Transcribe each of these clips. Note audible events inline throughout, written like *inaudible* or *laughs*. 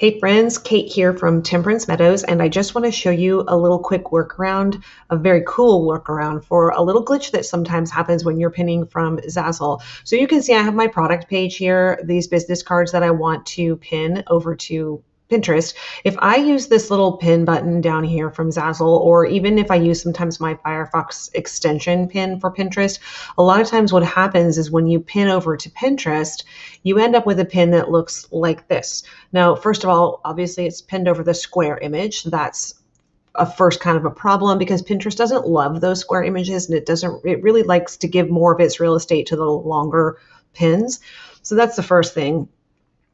Hey friends, Kate here from Temperance Meadows, and I just want to show you a little quick workaround, a very cool workaround for a little glitch that sometimes happens when you're pinning from Zazzle. So you can see I have my product page here, these business cards that I want to pin over to Pinterest, if I use this little pin button down here from Zazzle, or even if I use sometimes my Firefox extension pin for Pinterest, a lot of times what happens is when you pin over to Pinterest, you end up with a pin that looks like this. Now, first of all, obviously it's pinned over the square image. That's a first kind of a problem because Pinterest doesn't love those square images and it doesn't, it really likes to give more of its real estate to the longer pins. So that's the first thing.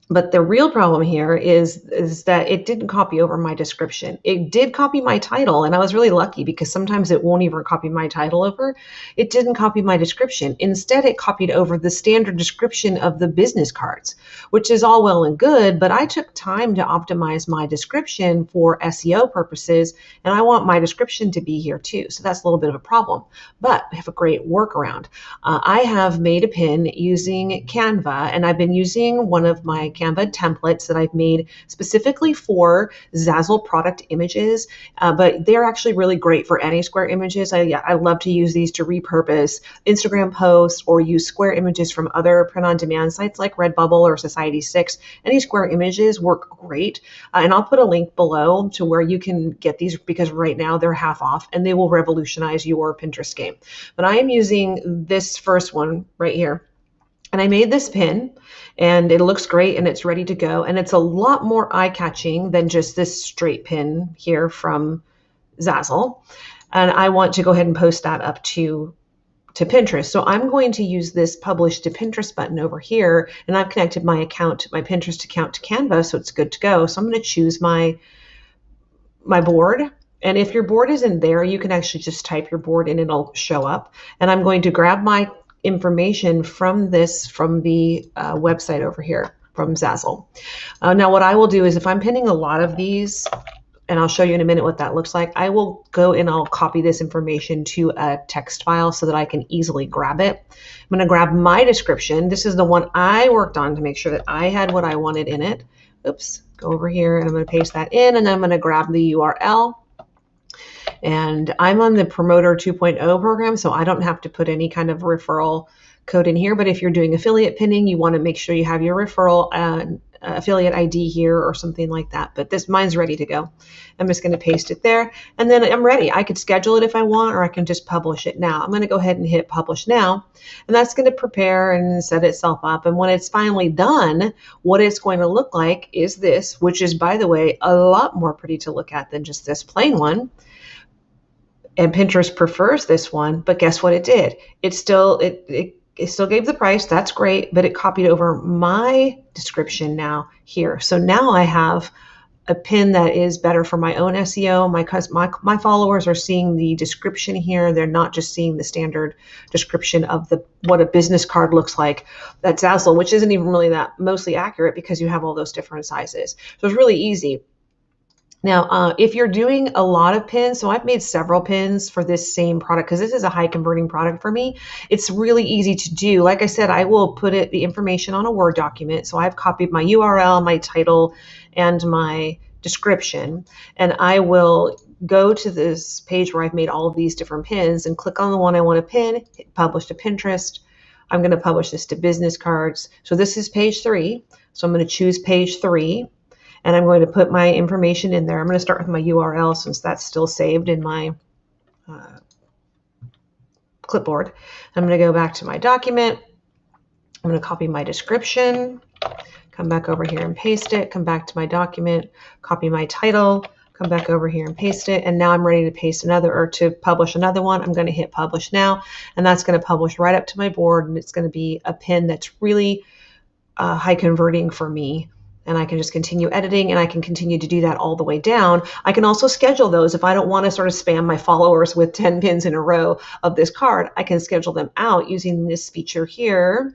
But the real problem here is is that it didn't copy over my description. It did copy my title, and I was really lucky because sometimes it won't even copy my title over. It didn't copy my description. Instead, it copied over the standard description of the business cards, which is all well and good, but I took time to optimize my description for SEO purposes, and I want my description to be here too. So that's a little bit of a problem. But I have a great workaround. Uh, I have made a pin using Canva, and I've been using one of my Canva templates that I've made specifically for Zazzle product images, uh, but they're actually really great for any square images. I, I love to use these to repurpose Instagram posts or use square images from other print on demand sites like Redbubble or Society6. Any square images work great. Uh, and I'll put a link below to where you can get these because right now they're half off and they will revolutionize your Pinterest game. But I am using this first one right here. And I made this pin and it looks great and it's ready to go. And it's a lot more eye catching than just this straight pin here from Zazzle. And I want to go ahead and post that up to to Pinterest. So I'm going to use this publish to Pinterest button over here and I've connected my account, my Pinterest account to Canva, so it's good to go. So I'm going to choose my my board and if your board isn't there, you can actually just type your board and it'll show up. And I'm going to grab my information from this from the uh, website over here from Zazzle. Uh, now, what I will do is if I'm pinning a lot of these, and I'll show you in a minute what that looks like, I will go and I'll copy this information to a text file so that I can easily grab it. I'm going to grab my description. This is the one I worked on to make sure that I had what I wanted in it. Oops, go over here and I'm going to paste that in and then I'm going to grab the URL and I'm on the Promoter 2.0 program, so I don't have to put any kind of referral code in here. But if you're doing affiliate pinning, you want to make sure you have your referral uh, affiliate ID here or something like that. But this mine's ready to go. I'm just going to paste it there and then I'm ready. I could schedule it if I want or I can just publish it now. I'm going to go ahead and hit publish now and that's going to prepare and set itself up. And when it's finally done, what it's going to look like is this, which is by the way, a lot more pretty to look at than just this plain one and Pinterest prefers this one, but guess what it did? It still it, it it still gave the price. That's great, but it copied over my description now here. So now I have a pin that is better for my own SEO. My my my followers are seeing the description here. They're not just seeing the standard description of the what a business card looks like. That's Zazzle, which isn't even really that mostly accurate because you have all those different sizes. So it's really easy. Now, uh, if you're doing a lot of pins, so I've made several pins for this same product because this is a high converting product for me. It's really easy to do. Like I said, I will put it the information on a Word document. So I've copied my URL, my title, and my description, and I will go to this page where I've made all of these different pins and click on the one I want to pin, hit publish to Pinterest. I'm going to publish this to business cards. So this is page three. So I'm going to choose page three and I'm going to put my information in there. I'm going to start with my URL since that's still saved in my uh, clipboard. I'm going to go back to my document. I'm going to copy my description, come back over here and paste it, come back to my document, copy my title, come back over here and paste it. And now I'm ready to paste another or to publish another one. I'm going to hit publish now, and that's going to publish right up to my board. And it's going to be a pin that's really uh, high converting for me and I can just continue editing and I can continue to do that all the way down. I can also schedule those if I don't want to sort of spam my followers with *laughs* 10 pins in a row of this card. I can schedule them out using this feature here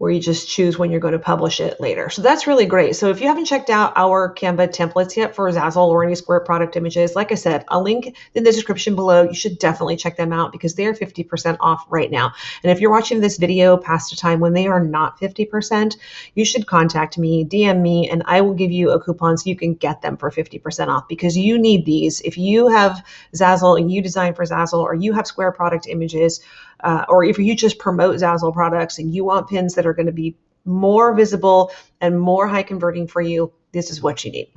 where you just choose when you're going to publish it later. So that's really great. So if you haven't checked out our Canva templates yet for Zazzle or any Square product images, like I said, I'll link in the description below. You should definitely check them out because they are 50% off right now. And if you're watching this video past a time when they are not 50%, you should contact me, DM me, and I will give you a coupon so you can get them for 50% off because you need these. If you have Zazzle and you design for Zazzle or you have Square product images, uh, or if you just promote Zazzle products and you want pins that are going to be more visible and more high converting for you, this is what you need.